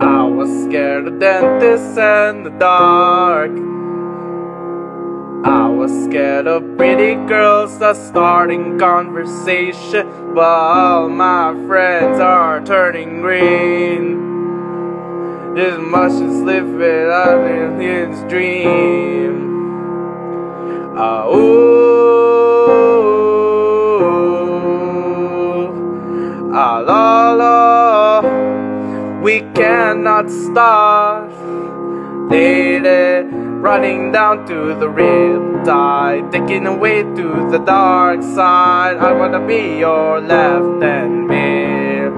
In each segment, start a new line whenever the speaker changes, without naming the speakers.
I was scared of dentists and the dark. I was scared of pretty girls that starting conversation While my friends are turning green. This much is living in his dream. Uh, ooh. We cannot stop. Lady, running down to the riptide, taking away to the dark side. I wanna be your left and mid.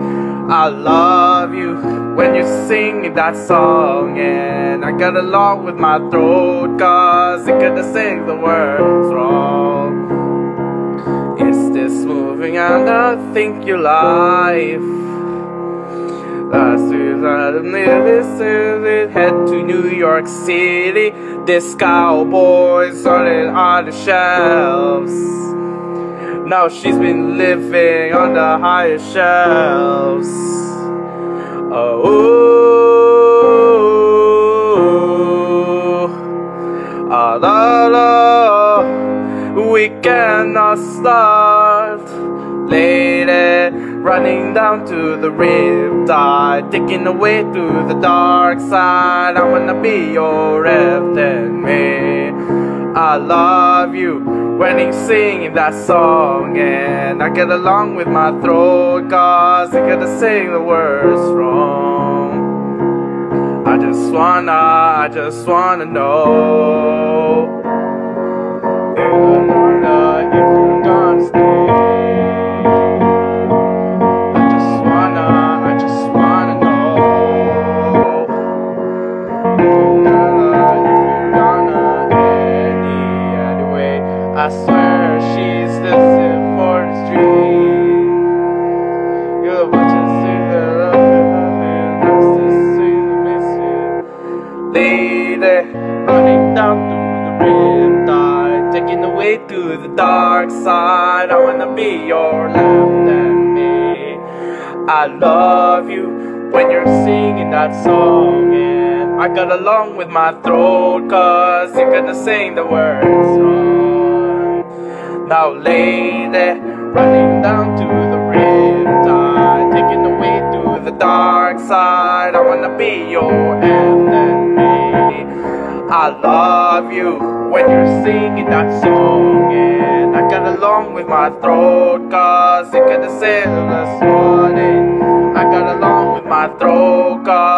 I love you when you sing that song, and I got along with my throat, cause it couldn't sing the words wrong. Is this moving? I don't think you life. Last week I admitted head to New York City. This cowboy's on it on the shelves. Now she's been living on the higher shelves. Oh, ah, la la, we cannot start, lady running down to the riptide, taking away to the dark side. I wanna be your left and me. I love you when he's singing that song, and I get along with my throat, cause he gotta sing the words wrong. I just wanna, I just wanna know. The thing that miss you. Lady, running down through the riptide, taking the way to the dark side. I wanna be your left and me. I love you when you're singing that song, and I got along with my throat, cause you're gonna sing the words. Now, lady, running down to the riptide, taking the way to the dark side. I wanna be your me. I love you when you're singing that song, and I got along with my throat, cause you could have said this morning. I got along with my throat, cause